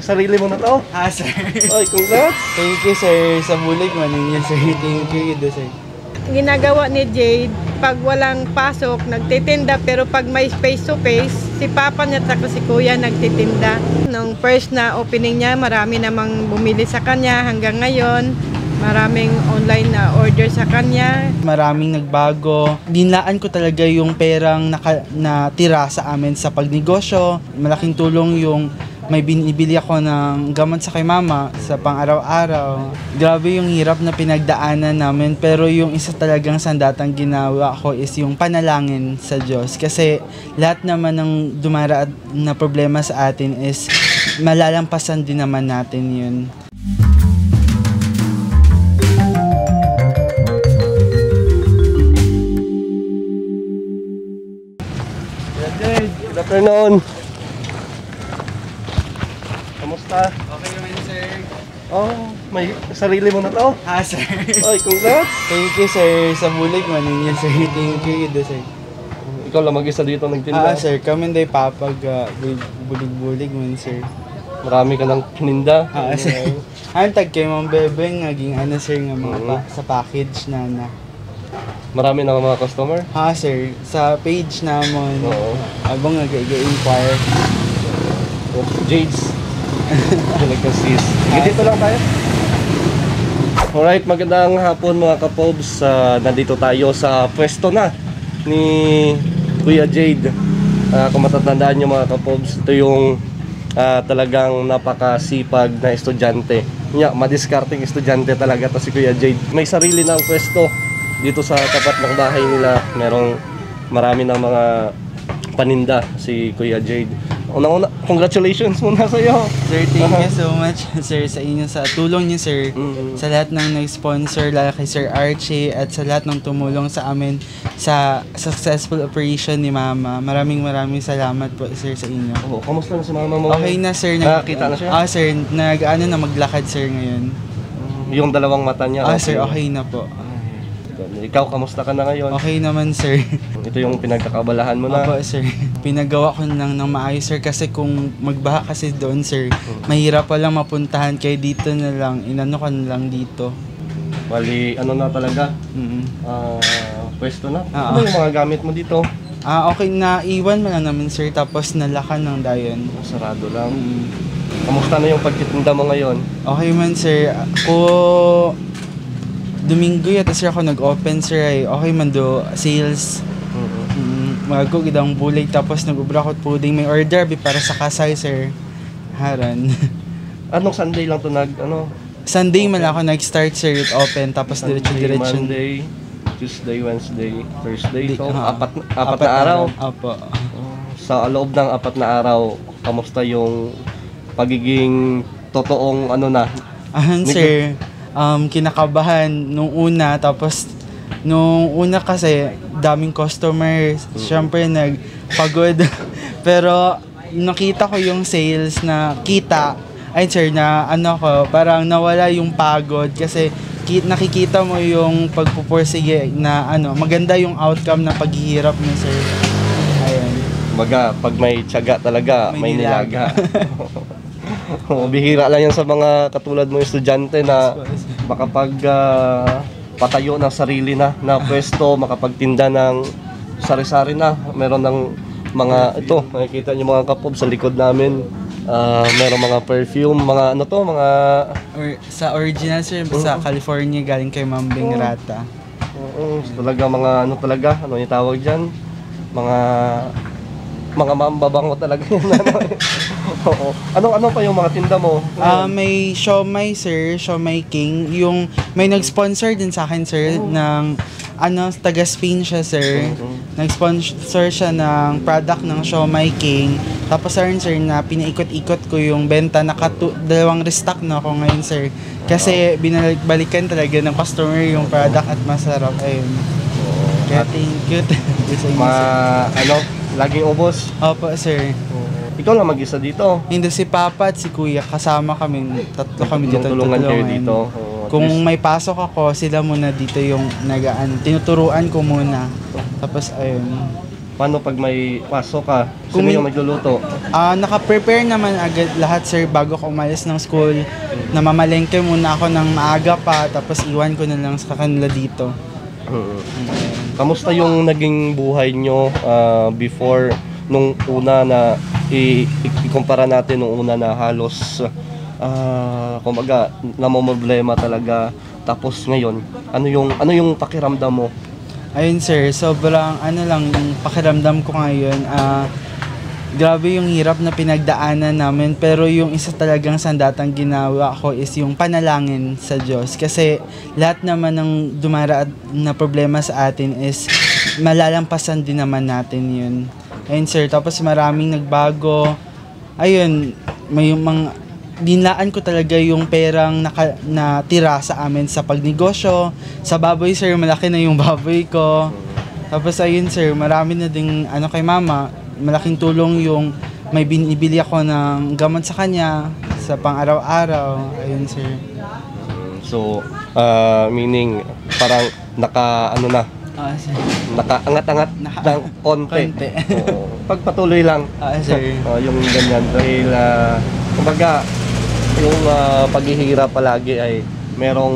sarili mo na to. Ah, sir. Oy, congrats. Thank you, sir. Sa bulig man ninyo, sir. Thank you, Ido, sir. ginagawa ni Jade, pag walang pasok, nagtitinda, pero pag may face to face, si Papa niya at si Kuya nagtitinda. Nung first na opening niya, marami namang bumili sa kanya hanggang ngayon. Maraming online na order sa kanya. Maraming nagbago. Dinlaan ko talaga yung perang naka, na tira sa amin sa pagnegosyo. Malaking tulong yung may binibili ako ng gamot sa kay mama sa pang-araw-araw. Grabe yung hirap na pinagdaanan namin pero yung isa talagang sandatang ginawa ko is yung panalangin sa Diyos. Kasi lahat naman ng dumara na problema sa atin is malalampasan din naman natin yun. Good afternoon. Kamusta? Okay naman sir. Oh, may sarili mo na to. Ah sir. Oy, congrats. Thank you sir sa bulig man ninyo sir. Thank you Ido sir. Ikaw lang mag-isa dito nagtinda. Ah sir, kami day papag uh, bulig-bulig man sir. Marami ka ng pininda. Ah sir. Hantag kay Ma'am Bebeng naging ano sir nga mga pa, sa package na na. Marami na mga customer. Ha sir, sa page namon. Oo. Abang nag-inquire. Oh, Jades. Delicacies. Sige, dito lang tayo. Alright, magandang hapon mga kapobs. Ah, nandito tayo sa pwesto na ni Kuya Jade. Ah, kung matatandaan nyo mga kapobs, ito yung ah, talagang napakasipag na estudyante. Nya, madiskarting estudyante talaga to si Kuya Jade. May sarili ng pwesto dito sa tapat ng bahay nila. Merong marami ng mga paninda si Kuya Jade. Unang-una, congratulations muna sa iyo. Sir, thank you so much sir sa inyo sa tulong niyo sir. Mm. Sa lahat ng nag-sponsor, lalo kay Sir Archie at sa lahat ng tumulong sa amin sa successful operation ni Mama. Maraming maraming salamat po sir sa inyo. Oh, kamusta na si mama mo? Okay na sir. Nakakita na siya? Ah sir, nag ano na maglakad sir ngayon. Yung dalawang mata niya. Ah sir, okay na po. Ikaw, kamusta ka na ngayon? Okay naman sir. Ito yung pinagkakabalahan mo na. Opo sir. Pinagawa ko lang ng maayos sir kasi kung magbaha kasi doon sir, mahirap pa lang mapuntahan kaya dito na lang, inano ko na lang dito. Bali, ano na talaga? Mm. Ah, pwesto na. Ah, Ano yung mga gamit mo dito? Ah, okay na iwan mo lang naman sir tapos nalakan ng dayon. Sarado lang. Mm. Kamusta na yung pagtitinda mo ngayon? Okay man sir. Ako Domingo yata sir ako nag-open sir ay okay man do sales mm, mago gidang bulay tapos nag-ubra ko puding may order bi para sa kasay sir. Haran. Anong Sunday lang to nag, ano? Sunday man ako nag-start sir it open tapos Sunday, diretso diretso. Monday, Tuesday, Wednesday, Thursday. So, Ah, apat, apat, na araw. Apo. Sa loob ng apat na araw, kamusta yung pagiging totoong ano na? Ahan Medyo- sir, um, kinakabahan nung una tapos nung una kasi daming customers. Siyempre nagpagod. Pero nakita ko yung sales na kita. Ay sir, na ano ko, parang nawala yung pagod kasi ki- nakikita mo yung pagpupursige na ano, maganda yung outcome na paghihirap mo sir. Ayun. Baga, pag may tiyaga talaga, may, May nilaga. Oo, Bihira lang yan sa mga katulad mo estudyante na makapag ah, patayo ng sarili na na pwesto, makapagtinda ng sari-sari na. Meron ng mga ito, makikita niyo mga kapob sa likod namin. Ah, meron mga perfume, mga ano to, mga Or, sa original sir, sa California galing kay Ma'am Bing Rata. Oo, talaga mga ano talaga, ano yung tawag diyan? Mga mga mambabango talaga yun. Oo. Ano ano pa yung mga tinda mo? Ah, may Siomay sir, Siomay King. Yung may nag-sponsor din sa akin sir ng ano, taga Spain siya sir. Nag-sponsor siya ng product ng Siomay King. Tapos sir, sir na pinaikot-ikot ko yung benta nakatu dalawang restock na ako ngayon sir. Kasi binalik-balikan talaga ng customer yung product at masarap. Ayun. Kaya thank you. Thank you sa inyo, Ma ano, laging ubos. Opo sir. Ikaw lang mag-isa dito. Hindi si Papa at si Kuya kasama kami, tatlo kami dito. Tulungan kayo dito. Kung least- may pasok ako, sila muna dito yung nagaan. Tinuturuan ko muna. Tapos ayun. paano pag may pasok ka? Sino Kung- yung magluluto? Ah, naka-prepare naman agad lahat sir bago ako umalis ng school. Namamalengke muna ako ng maaga pa tapos iwan ko na lang sa kanila dito. Mm. Kamusta yung naging buhay nyo ah, before nung una na ikumpara natin nung una na halos ah kumbaga namomroblema talaga tapos ngayon ano yung ano yung pakiramdam mo Ayun sir, sobrang ano lang pakiramdam ko ngayon. ah grabe yung hirap na pinagdaanan namin pero yung isa talagang sandatang ginawa ko is yung panalangin sa Diyos kasi lahat naman ng dumaraat na problema sa atin is malalampasan din naman natin yun. Ayun sir, tapos maraming nagbago. Ayun, may mga dinlaan ko talaga yung perang naka, na tira sa amin sa pagnegosyo. Sa baboy, sir, malaki na yung baboy ko. Tapos ayun, sir, marami na ding ano kay mama. Malaking tulong yung may binibili ako ng gamot sa kanya sa pang-araw-araw. Ayun, sir. so ah, meaning parang naka ano na Ah, sir. nakaangat-angat Naka- ng konti, konti. Oo. pagpatuloy lang Ah, sir. Oh, yung ganyan dahil uh, kumbaga yung ah, paghihirap palagi ay merong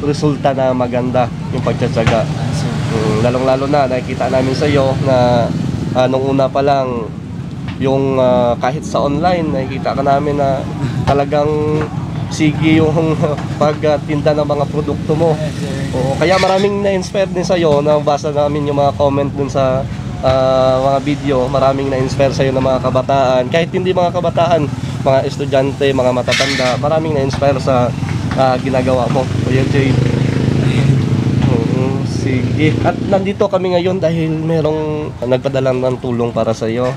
resulta na maganda yung pagtsatsaga. Ah, sir. Mm, lalong-lalo na nakikita namin sa iyo na ah, nung una pa lang yung ah, kahit sa online nakikita ka namin na talagang sige yung pagtinda ng mga produkto mo. Oo, kaya maraming na-inspire din sa'yo na basa namin yung mga comment dun sa ah, mga video. Maraming na-inspire sa'yo ng mga kabataan. Kahit hindi mga kabataan, mga estudyante, mga matatanda, maraming na-inspire sa ah, ginagawa mo. Kuya Jay. Oo, sige. At nandito kami ngayon dahil merong nagpadala ng tulong para sa iyo.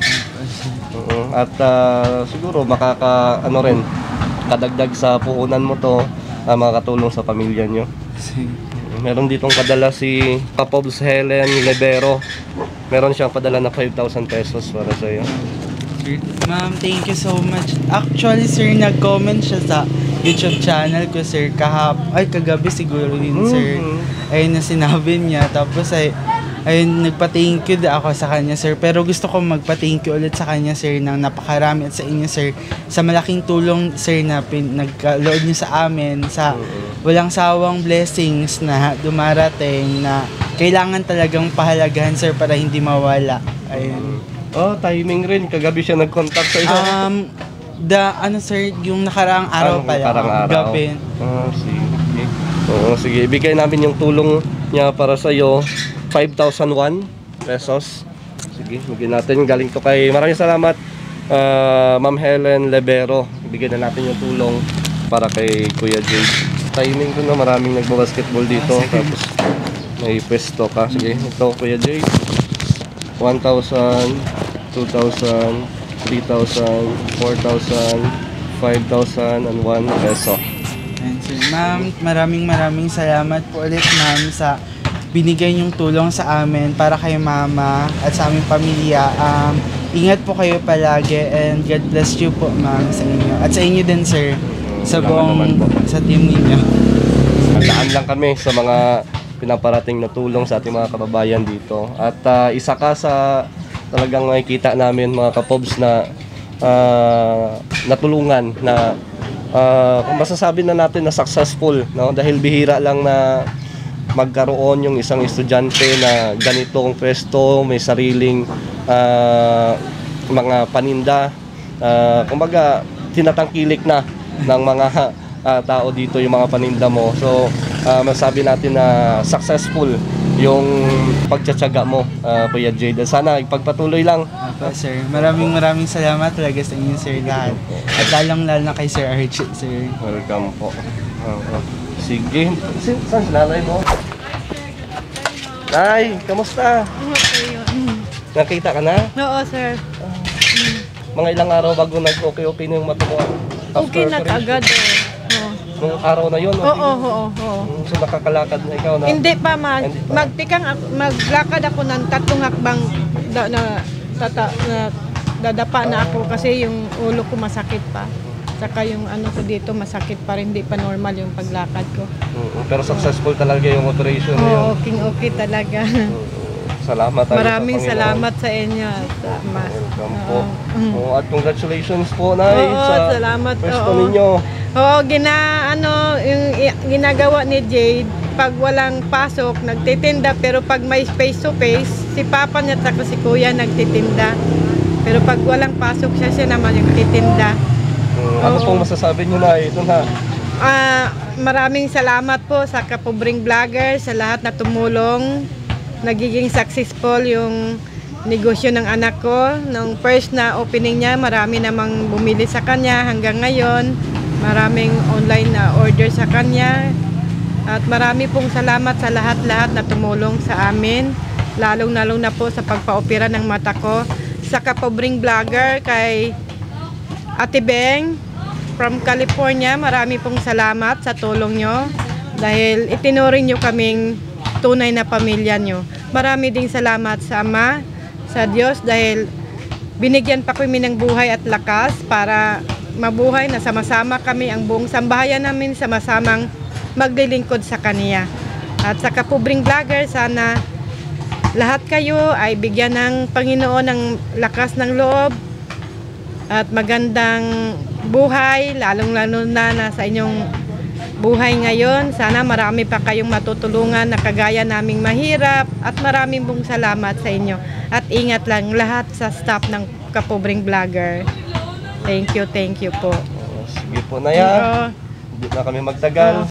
Oo, At ah, siguro makaka ano rin kadagdag sa puhunan mo to ah, makakatulong sa pamilya nyo. Meron ditong padala si Papobs Helen Lebero. Meron siyang padala na 5,000 pesos para sa iyo. Ma'am, thank you so much. Actually, sir, nag-comment siya sa YouTube channel ko, sir, kahap, ay, kagabi siguro yun, sir. Mhm. Ayun na sinabi niya. Tapos, ay, ayun, nagpa-thank you ako sa kanya, sir. Pero gusto ko magpa-thank you ulit sa kanya, sir, ng napakarami at sa inyo, sir. Sa malaking tulong, sir, na pin, nagka-load niyo sa amin, sa walang sawang blessings na dumarating na kailangan talagang pahalagahan, sir, para hindi mawala. Ayun. Oh, timing rin. Kagabi siya nag-contact sa iyo. Um, the, ano sir, yung nakaraang araw Anong pa lang. parang araw? Gabi. Ah, sige. Oo, sige. Ibigay namin yung tulong niya para sa iyo. 5,001 pesos. Sige, bigyan natin. Galing to kay... Maraming salamat, ah, Ma'am Helen Lebero. Ibigay na natin yung tulong para kay Kuya Jay. Timing ko na maraming nagbabasketball dito. Ah. Tapos may pwesto ka. Sige, ito Kuya Jay. 1,000, 2,000, 3,000, 4,000, 5,000, and 1 peso. Ma'am, maraming maraming salamat po ulit ma'am sa binigay niyong tulong sa amin para kay mama at sa aming pamilya. Um, ingat po kayo palagi and God bless you po ma'am sa inyo. At sa inyo din sir, sa buong, sa team ninyo. Handaan lang kami sa mga pinaparating na tulong sa ating mga kababayan dito. At ah, isa ka sa talagang makikita namin mga kapobs na ah, natulungan na kung masasabi na natin na successful no dahil bihira lang na magkaroon yung isang estudyante na ganitong pwesto, may sariling ah, mga paninda. Ah, kumbaga, tinatangkilik na ng mga ah, tao dito yung mga paninda mo. So, ah, masabi natin na successful yung pagtsatsaga mo, ah, Kuya Jade. Sana ipagpatuloy lang. Opo, sir. Maraming maraming salamat talaga sa inyo sir lahat. At lalong lalo na kay Sir Archie sir. Welcome po. Oo. Sige. Si- Saan si nanay mo? Nay, kamusta? Okay yun. Nakita ka na? Oo, sir. Mga ilang araw bago nag-okay-okay na yung mata mo? Okay na kaagad eh. Oo. Nung araw na yun? Oo, oo, oo, oo. Mm, So nakakalakad na ikaw na? Hindi pa ma Hindi pa. magtikang maglakad ako ng tatlong hakbang da, na, tata, na dadapa na ako kasi yung ulo ko masakit pa. Saka yung ano ko dito masakit pa rin, hindi pa normal yung paglakad ko. Mm, Pero successful talaga yung operation na yun. Oo, okay, okay talaga. Salamat tayo Maraming sa salamat sa inyo. Ama. Welcome po. Oo. Mm. Oo, at congratulations po, Nay, Oo, sa salamat, pwesto oo. ninyo. Oo, gina, ano, yung i- ginagawa ni Jade, pag walang pasok, nagtitinda, pero pag may face to face, si Papa niya at si Kuya nagtitinda. Pero pag walang pasok siya, siya naman yung titinda. Ano pong masasabi nyo, Nay? Ito na. Ah, maraming salamat po sa Kapubring Vlogger, sa lahat na tumulong. Nagiging successful yung negosyo ng anak ko. Nung first na opening niya, marami namang bumili sa kanya hanggang ngayon. Maraming online na order sa kanya. At marami pong salamat sa lahat-lahat na tumulong sa amin. Lalong-lalong na po sa pagpa-opera ng mata ko. Sa Kapubring Vlogger, kay Ate Beng from California, marami pong salamat sa tulong nyo dahil itinuring nyo kaming tunay na pamilya nyo. Marami ding salamat sa Ama, sa Diyos dahil binigyan pa kami ng buhay at lakas para mabuhay na sama-sama kami ang buong sambahayan namin sama-samang maglilingkod sa Kaniya. At sa Kapubring Vlogger, sana lahat kayo ay bigyan ng Panginoon ng lakas ng loob at magandang buhay, lalong-lalo na, na sa inyong buhay ngayon. Sana marami pa kayong matutulungan na kagaya naming mahirap at maraming pong salamat sa inyo. At ingat lang lahat sa staff ng Kapobring Vlogger. Thank you, thank you po. Sige po, Nay. ah. Oo. Hindi na kami magtagal.